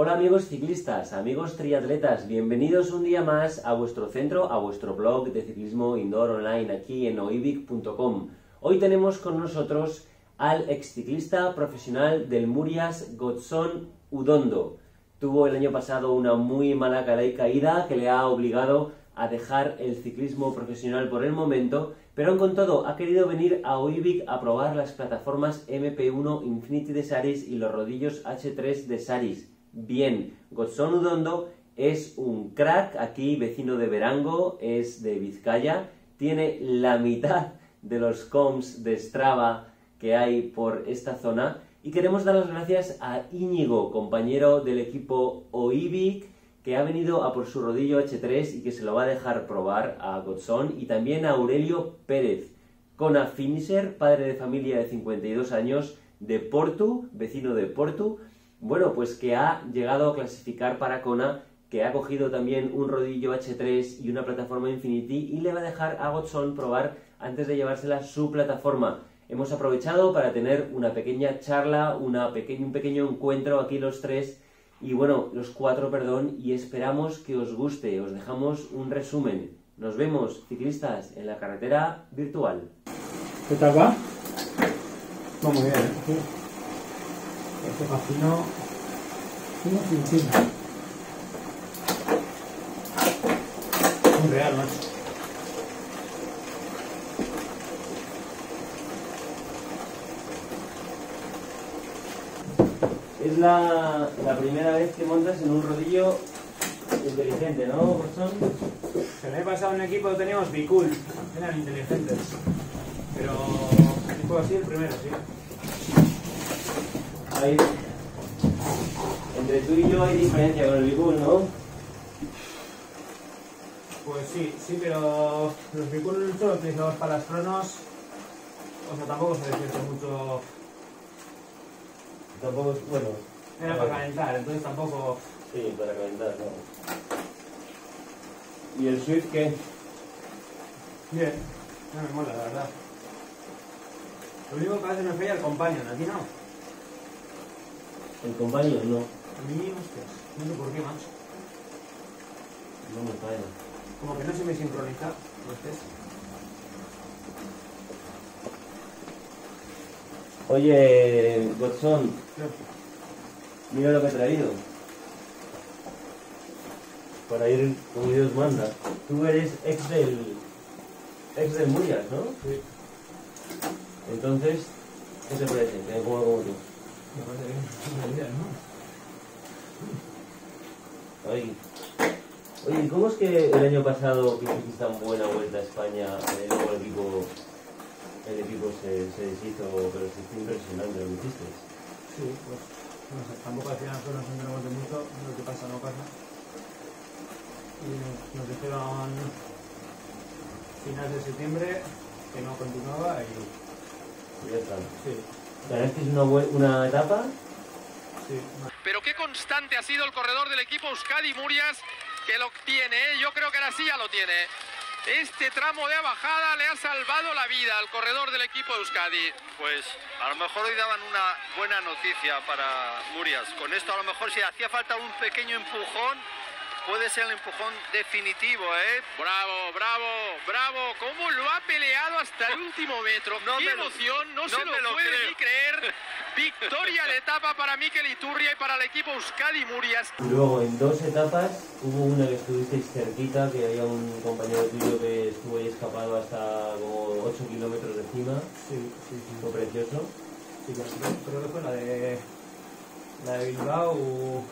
Hola amigos ciclistas, amigos triatletas, bienvenidos un día más a vuestro centro, a vuestro blog de ciclismo indoor online aquí en oivic.com. Hoy tenemos con nosotros al exciclista profesional del Murias, Godson Udondo. Tuvo el año pasado una muy mala caída que le ha obligado a dejar el ciclismo profesional por el momento, pero con todo ha querido venir a Oivic a probar las plataformas MP1 Infinity de Saris y los rodillos H3 de Saris. Bien, Godson Udondo es un crack aquí, vecino de Verango, es de Vizcaya, tiene la mitad de los comps de Strava que hay por esta zona. Y queremos dar las gracias a Íñigo, compañero del equipo OIBIC, que ha venido a por su rodillo H3 y que se lo va a dejar probar a Godson, y también a Aurelio Pérez, Kona Finisher, padre de familia de 52 años, de Portu, vecino de Portu, bueno, pues que ha llegado a clasificar para Kona, que ha cogido también un rodillo H3 y una plataforma Infinity y le va a dejar a Godson probar antes de llevársela su plataforma. Hemos aprovechado para tener una pequeña charla, una un pequeño encuentro aquí los tres y bueno, los cuatro, perdón, y esperamos que os guste. Os dejamos un resumen. Nos vemos, ciclistas, en la carretera virtual. ¿Qué tal va? Va muy bien, ¿eh? Este fino, fino, fino, fino. Muy real, macho. Es la, la primera vez que montas en un rodillo inteligente, ¿no, Boston? El año pasado en equipo teníamos Bicool, eran inteligentes. Pero equipo así el primero, sí. Entre tú y yo hay diferencia con el Bicool, ¿no? Pues sí, sí, pero los Bicool solo utilizamos para las cronos. O sea, tampoco se despierte mucho. Tampoco es bueno. Era para calentar, entonces tampoco. Sí, para calentar, no. ¿Y el Swift qué? Bien, no me mola, la verdad. Lo único que a veces me falla el compañero, ¿a ti no? El compañero no. A mí, hostias, no sé por qué, macho. No me falla. Como que no se me sincroniza los test. Oye, Godson, mira lo que he traído. Para ir como Dios manda. Tú eres ex del. ex del Murias, ¿no? Sí. Entonces, ¿qué te parece? Que me como tú. Oye, ¿y cómo es que el año pasado que hiciste tan buena vuelta a España, eh, luego el equipo, el equipo se, se deshizo, pero se hizo impresionante lo que hiciste? Sí, pues no sé, tampoco al final nosotros nos enteramos de mucho, lo que pasa no pasa. Y nos, nos dijeron finales de septiembre que no continuaba y Y ya está. sí, ¿Ganaste una, bue- una etapa? sí. Pero qué constante ha sido el corredor del equipo Euskadi Murias, que lo tiene, ¿eh? yo creo que ahora sí ya lo tiene. Este tramo de bajada le ha salvado la vida al corredor del equipo Euskadi. Pues a lo mejor hoy daban una buena noticia para Murias. Con esto a lo mejor si hacía falta un pequeño empujón, puede ser el empujón definitivo, ¿eh? Bravo, bravo, bravo. ¿Cómo lo ha peleado hasta el último metro? No ¡Qué me lo- emoción! No, no se lo puede creo. ni creer. Victoria de etapa para Mikel Iturria y para el equipo Euskadi Murias. Y luego en dos etapas hubo una que estuvisteis cerquita, que había un compañero tuyo que estuvo ahí escapado hasta como 8 kilómetros de cima. Sí, sí, sí. Fue precioso. Sí, creo, que fue la de la de Bilbao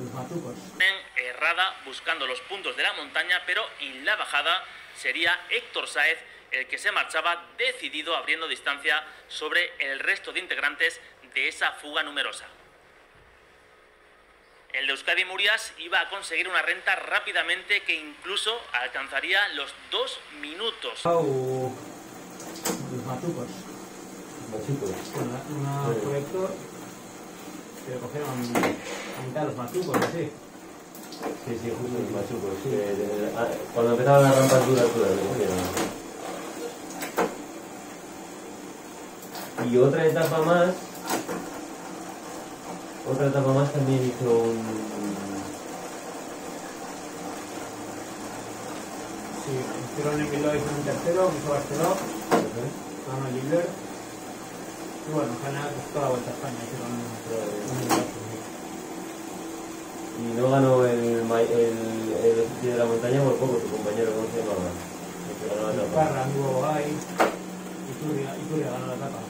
los Matucos. Buscando los puntos de la montaña, pero en la bajada sería Héctor Sáez el que se marchaba decidido abriendo distancia sobre el resto de integrantes de esa fuga numerosa. El de Euskadi Murias iba a conseguir una renta rápidamente que incluso alcanzaría los dos minutos. Los Matucos. La- una Sí. que cogieron a mitad de los Matucos, así. Sí, sí, justo los machucos. de- ah, cuando empezaban las rampas duras, duras, me cogieron. Y otra etapa más Otra etapa más también hizo un... Sí, hicieron en Bilbao hizo un tercero, hizo Barceló, ganó Gilbert. Y bueno, en general toda la vuelta a España hicieron un un Y no ganó el, el, el Ejercicio de la montaña por poco, tu compañero, ¿cómo se llamaba? El que ganó la etapa. Parra, amigo Gai, Ituria, Ituria ganó la etapa.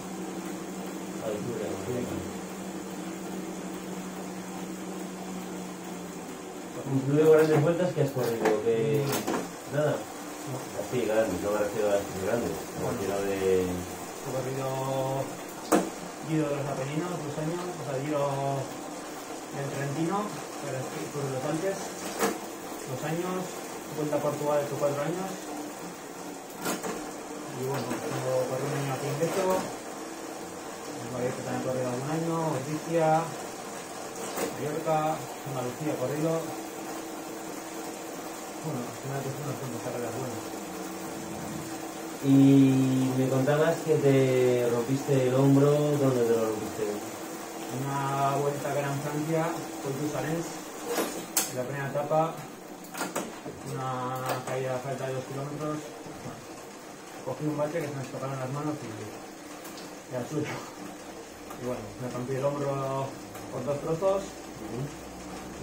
Altura, ¿no? Incluido grandes vueltas que has corrido, que... Nada. Así, grandes, no me refiero a las grandes, me refiero de... He corrido Giro de los Apeninos dos años, o sea, Giro del Trentino, para por los Alpes, dos años, Vuelta a Portugal estos cuatro años. Y bueno, tengo corrí un año aquí en Queto, en Madrid también corrido algún año, Ordicia, Mallorca, Andalucía corrido. Bueno, al final pues unas cuantas carreras buenas. Y me contabas que te rompiste el hombro, ¿dónde te lo rompiste? Una vuelta era en Francia, con Salens, en la primera etapa, una caída a falta de dos kilómetros. Cogí un bate que se me tocaron las manos y era suyo. Y bueno, me rompí el hombro por dos trozos,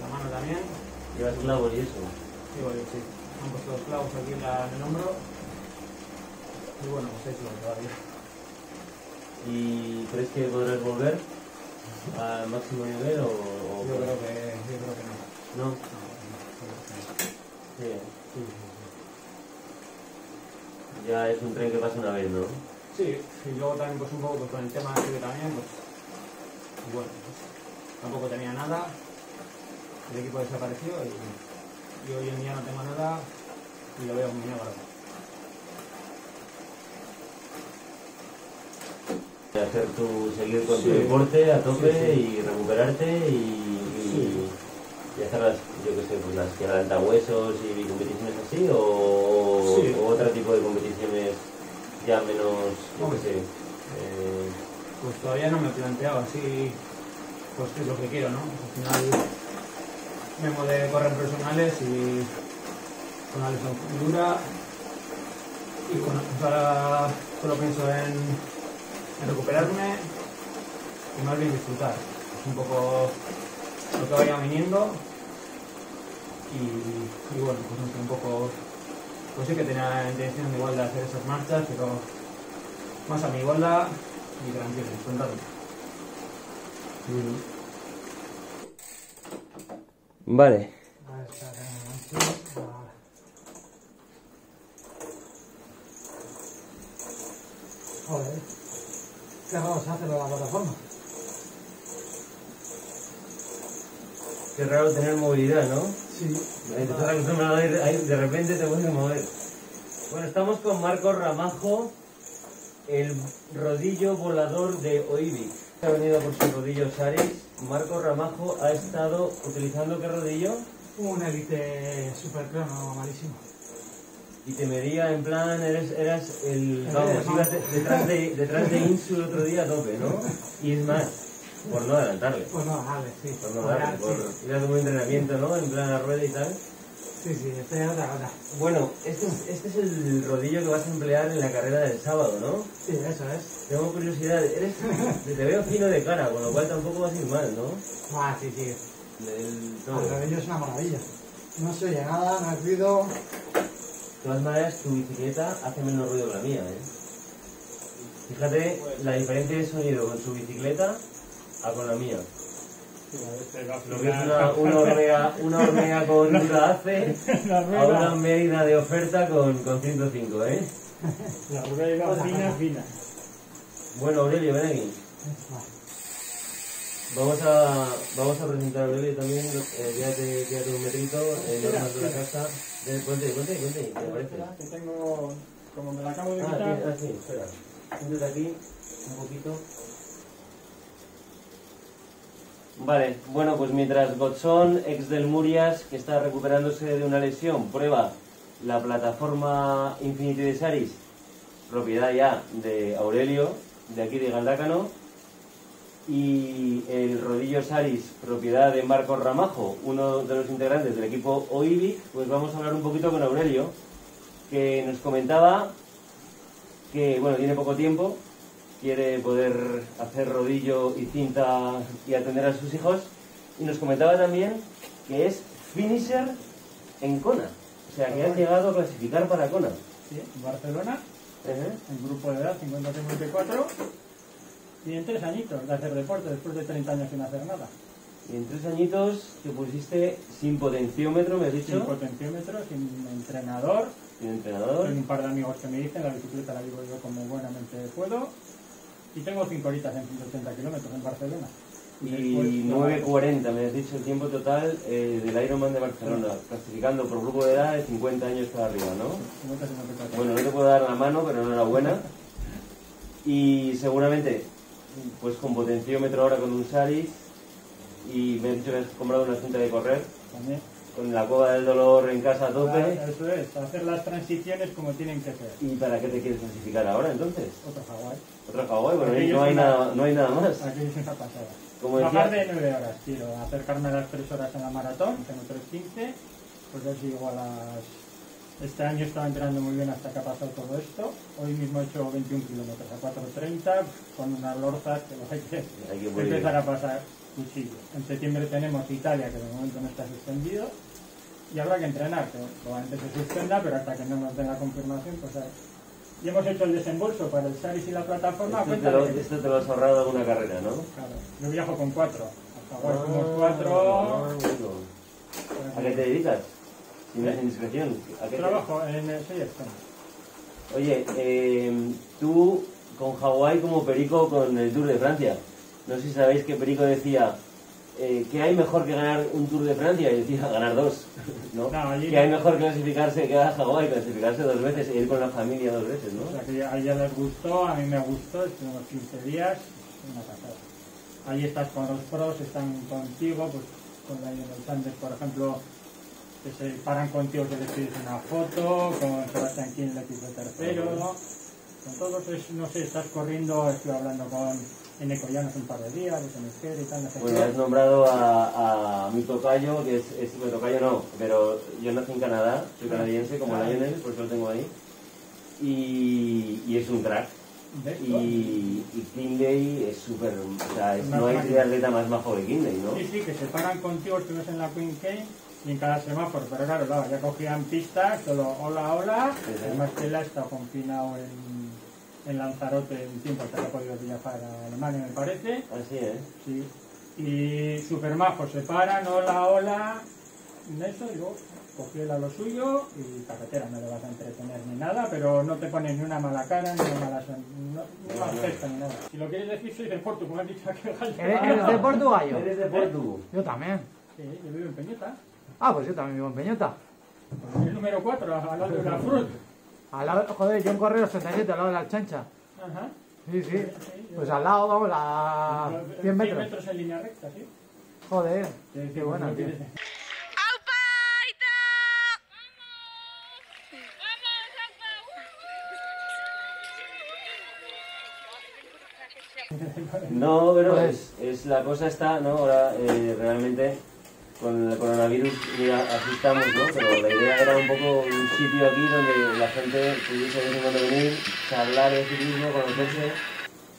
la mano también. ¿Llevas clavos y eso? Y bueno, sí, me han puesto dos clavos aquí en, el hombro. Y bueno, pues sigo todavía. ¿Y crees que podrás volver al máximo nivel o...? o- Yo creo que, yo creo que no. ¿No? Sí. Sí. Ya es un tren que pasa una vez, ¿no? Sí, y luego también pues un poco pues, con el tema este que también, pues, bueno, pues, tampoco tenía nada, el equipo desapareció y, y hoy en día no tengo nada y lo veo muy negro. Hacer tu, seguir con tu deporte a tope Sí, y recuperarte y, y, hacer las, yo qué sé, pues las quebrantahuesos y competiciones así o, otro tipo de competiciones ya menos, yo Hombre. sé, eh, Pues todavía no me he planteado así, pues qué es lo que quiero, ¿no? Al final vengo de correr profesionales y con lesión dura y con, ahora solo pienso en, en recuperarme y más bien disfrutar. Es un poco lo que vaya viniendo y, y bueno, pues un poco, pues sí que tenía la intención igual de hacer esas marchas, pero más a mi igualdad y tranquilo, disfrutando. Vale. Joder, qué raro se hace la plataforma. Qué raro tener movilidad, ¿no? Sí. Estás acostumbrado a ir, a ir- de repente te puedes mover. Bueno, estamos con Marcos Ramajo, el rodillo volador de Oivic. Ha venido por su rodillo Saris. Marcos Ramajo ha estado utilizando qué rodillo Un élite super crono malísimo. Y te medía en plan, eres, eras el, vamos, ibas de- detrás de, detrás de Insu el otro día a tope, ¿no? Y es más, por no adelantarle, Pues no, vale, sí. por no darle, por ir a un entrenamiento, ¿no? En plan a rueda y tal. Sí, sí, estoy en otra cosa. Bueno, este es, este es el rodillo que vas a emplear en la carrera del sábado, ¿no? Sí, eso es. Tengo curiosidad, eres, te veo fino de cara, con lo cual tampoco vas a ir mal, ¿no? Ah, sí, sí. El- no. El rodillo es una maravilla. No se oye nada, no hay ruido. De todas maneras, tu bicicleta hace menos ruido que la mía, ¿eh? Fíjate la diferencia de sonido con su bicicleta a con la mía. Lo que es una, una hornea, una hornea con dura hace a una medida de oferta con, con 105, ¿eh? la rueda fina, fina. Bueno, Aurelio, ven aquí. Vamos a, vamos a presentar a Aurelio también, eh, quédate, quédate un metrito, eh, normas de la casa. Eh, Ponte, ponte, ponte, ¿te parece? que tengo, como me la acabo de Ah, quitar, aquí, ah, sí, espera. Siéntate aquí un poquito. Vale, bueno, pues mientras Godson, ex del Murias, que está recuperándose de una lesión, prueba la plataforma Infinity de Saris, propiedad ya de Aurelio, de aquí de Galdácano, y el rodillo Saris, propiedad de Marcos Ramajo, uno de los integrantes del equipo OIBIC, pues vamos a hablar un poquito con Aurelio, que nos comentaba que, bueno, tiene poco tiempo, quiere poder hacer rodillo y cinta y atender a sus hijos, y nos comentaba también que es finisher en Kona, o sea, que has llegado a clasificar para Kona. Sí, en Barcelona, Ajá. en grupo de edad 50-54, y en tres añitos de hacer deporte, después de 30 años sin hacer nada. Y en tres añitos te pusiste sin potenciómetro, me has dicho, Sin potenciómetro, sin entrenador, sin entrenador. Tengo un par de amigos que me dicen, la bicicleta la vivo yo como buenamente puedo. Y tengo 5 horitas en 180 kilómetros en Barcelona. Y 9.40, me has dicho el tiempo total eh, del Ironman de Barcelona, clasificando por grupo de edad de 50 años para arriba, ¿no? Bueno, no te puedo dar la mano, pero enhorabuena. Y seguramente, pues con potenciómetro ahora con un Saris, y me has dicho que has comprado una cinta de correr, También. con la cueva del dolor en casa a tope. Eso es, hacer las transiciones como tienen que ser. ¿Y para qué te quieres clasificar ahora entonces? Otro Hawái. Otra Hawái, bueno, no hay, una- nada, no hay nada más. Aquí es una pasada. Como Bajar de 9 horas, quiero acercarme a las 3 horas en la maratón, tengo 3.15, pues ya sigo a las... Este año estaba entrenando muy bien hasta que ha pasado todo esto. Hoy mismo he hecho 21 kilómetros a 4.30 con unas lorzas que lo hay que Hay que empezar a pasar cuchillo. En septiembre tenemos Italia, que de momento no está suspendido, y habrá que entrenar, que probablemente se suspenda, pero hasta que no nos den la confirmación, pues. Y hemos hecho el desembolso para el SARIS y la plataforma. Esto te, lo, que- esto te lo has ahorrado en una carrera, ¿no? Claro, yo viajo con cuatro. A Hawái Ah, somos cuatro. ¿A qué te dedicas? Si no es indiscreción. ¿A qué te- Trabajo en el. Oye, eh, tú con Hawái como Perico con el Tour de Francia. No sé si sabéis que Perico decía eh, que hay mejor que ganar un Tour de Francia y decía ganar dos. ¿no? No, allí que no. hay mejor clasificarse que a Hawái, clasificarse dos veces e ir con la familia dos veces, O ¿no? sea que a ella les gustó, a mí me gustó, estuvimos 15 días, una pasada. Ahí estás con los pros, están contigo, pues con la Sanders, por ejemplo, que se paran contigo, que les pides una foto, con Sebastián King le pides tercero, ¿no? Con todos, es, no sé, estás corriendo, estoy hablando con Eneco Llanos un par de días, de Senesquer y tal, no sé Bueno, qué. has nombrado a, a mi tocayo, que es, es mi tocayo no, pero yo nací en Canadá, soy canadiense como Ah. Lionel, por eso lo tengo ahí. Y, y es un crack. Y, y Kingley es súper, o sea, es- no hay atleta más majo que Kingley, ¿no? Sí, sí, que se paran contigo, estuvimos en la Queen y en cada semáforo, pero claro, claro, ya cogían pistas, solo hola, hola, Sí, sí. además que él ha estado confinado en, en Lanzarote un tiempo hasta que ha podido viajar a Alemania, me parece, Así, ¿eh? sí, y super majo, se paran, hola, hola, eso, y luego cogí él a lo suyo y carretera, no le vas a entretener ni nada, pero no te pones ni una mala cara, ni una mala son- no, ni una gesta ni nada. Si lo quieres decir, soy de Porto, como has dicho gallo. ¿Eres, eres de Portugal? Eres de Portu. Yo también. Sí, yo vivo en Peñota. Ah, pues yo también vivo en Peñota. El número 4, al lado de la fruta. Al lado, joder, yo en Correo 67, al lado de la chancha. Ajá. Sí, sí. Pues al lado, vamos, a 100 metros. metros en línea recta, sí. Joder, qué buena, no tío. No, pero Pues- es, es- la cosa está, ¿no? Ahora eh, realmente con el coronavirus así estamos, ¿no? Pero la idea era un poco un sitio aquí donde la gente pudiese de cuando venir, hablar de ciclismo, conocerse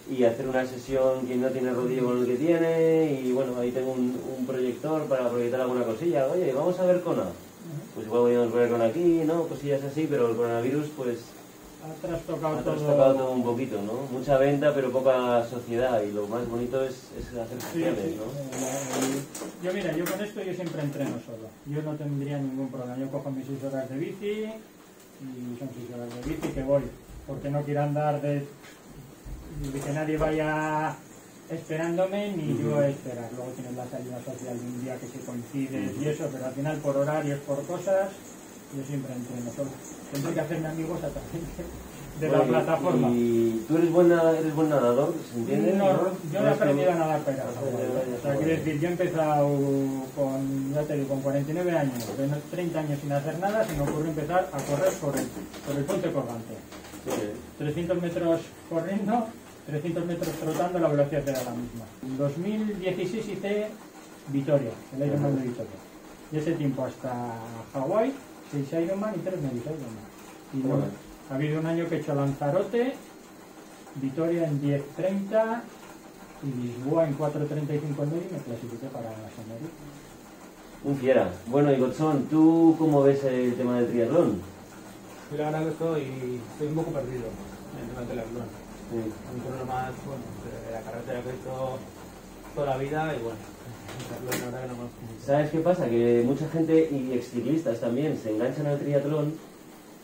y hacer una sesión quien no tiene rodillo con el que tiene y bueno, ahí tengo un, proyector para proyectar alguna cosilla. Oye, vamos a ver Kona. Pues igual podríamos ver Kona aquí, ¿no? Cosillas así, pero el coronavirus pues Ha trastocado ha todo. trastocado todo un poquito, ¿no? Mucha venta, pero poca sociedad. Y lo más bonito es, es hacer Sí, sí. ¿no? Yo mira, yo con esto yo siempre entreno solo. Yo no tendría ningún problema. Yo cojo mis 6 horas de bici y son 6 horas de bici que voy. Porque no quiero andar de, de que nadie vaya esperándome ni yo esperar. Luego tienes la salida social de un día que se coincide y eso, pero al final por horarios, por cosas, yo siempre entreno solo. Tendré que hacerme amigos a través de, la plataforma. ¿Y tú eres buen, nada- eres buen nadador? ¿Se entiende? No, yo no he aprendido a nadar nadar O sea, quiero ir. decir, yo he empezado con, ya te digo, con 49 años, de no- 30 años sin hacer nada, se me ocurrió empezar a correr por el, por el puente colgante. Sí. 300 metros corriendo 300 metros trotando, la velocidad era la misma. En 2016 hice Vitoria, el Ironman de Vitoria. Y ese tiempo hasta Hawái, 6 Ironman y 3 medios Ironman. Y Joder. ha habido un año que he hecho Lanzarote, Vitoria en 10.30 y Lisboa en 4.35 en medio y me clasifiqué para San Miguel. Un fiera. Bueno, y Gotzón, ¿tú cómo ves el tema del triatlón? Yo la verdad que estoy, estoy un poco perdido en el tema del triatlón. Sí. Un problema más, bueno, de la carretera que he hecho toda la vida y bueno, la. ¿Sabes qué pasa? Que mucha gente y exciclistas también se enganchan al triatlón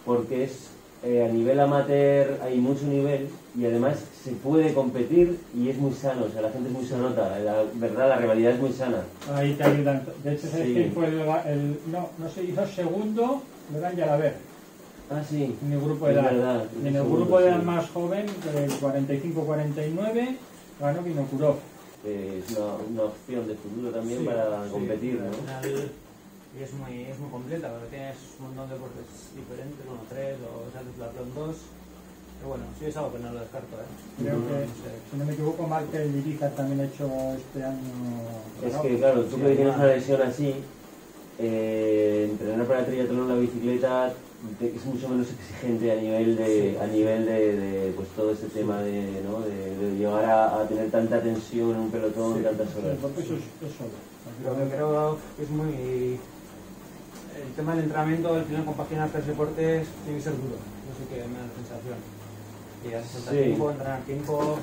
porque es eh, a nivel amateur hay mucho nivel y además se puede competir y es muy sano, o sea, la gente es muy sanota, la verdad, la rivalidad es muy sana. Ahí te ayudan. De hecho, ¿sabes Sí. fue el, el- No, no se hizo segundo, lo dan ya a ver. Ah, sí. En el grupo de edad. verdad, en el segundo, grupo de edad sí. más joven, del 45-49, ganó Vinokurov. Eh, es una, una opción de futuro también Sí, para sí, competir, al ¿no? final, y es muy, es muy completa porque tienes un montón de deportes diferentes, bueno, tres o sea, el triatlón dos. Pero bueno, sí es algo que no lo descarto, ¿eh? Creo que, No sé. si no me equivoco, Markel Irizar también ha hecho este año. Es que, claro, tú que tienes una lesión así, eh, entrenar para el triatlón la bicicleta es mucho menos exigente a nivel de, a nivel de, de, pues todo este tema de, ¿no? de, de llegar a, a tener tanta tensión en un pelotón Sí, tantas Sí, horas. porque eso es, es solo. Lo que creo que es muy. El tema del entrenamiento, el final compaginar tres deportes, tiene que ser duro. Eso sí que me da la sensación. Y haces saltar Sí. tiempo, entrenar tiempo.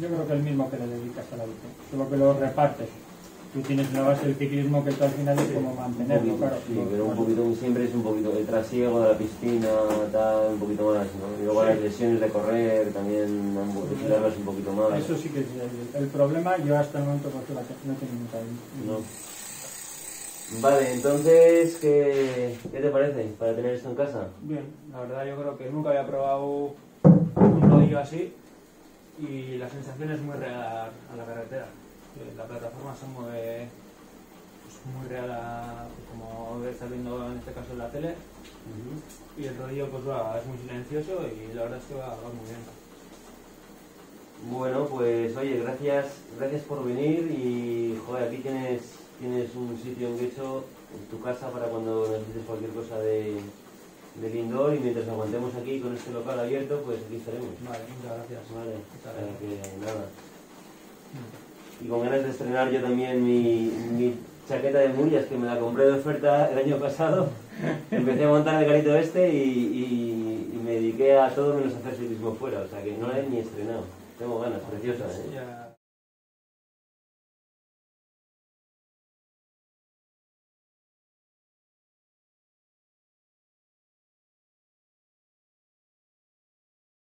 Yo creo que el mismo que le dedicas a la bici, solo que lo repartes. Tú tienes una base del ciclismo que tú al final es como mantenerlo, poquito, claro. sí, pero un poquito, siempre es un poquito el trasiego de la piscina, tal, un poquito más, ¿no? Y luego Sí. las lesiones de correr también, vigilarlas un poquito más. Eso sí que es el, el problema. Yo hasta el momento porque la no tengo nunca. No. Vale, entonces, ¿qué, ¿qué te parece para tener esto en casa? Bien, la verdad yo creo que nunca había probado un rodillo así y la sensación es muy real a la carretera. La plataforma se mueve pues, muy real a, como estás viendo en este caso en la tele y el rodillo pues va, es muy silencioso y la verdad es que va, va muy bien. Bueno, pues oye, gracias, gracias por venir y joder, aquí tienes, tienes un sitio en Guecho, en tu casa para cuando necesites cualquier cosa de, del indoor y mientras aguantemos aquí con este local abierto, pues aquí estaremos. Vale, muchas gracias. Vale, Muchas para que nada. Y con ganas de estrenar yo también mi, chaqueta de Murias, que me la compré de oferta el año pasado. Empecé a montar el garito este y, me dediqué a todo menos a hacer ciclismo fuera, o sea que no la he ni estrenado. Tengo ganas, preciosa, ¿eh?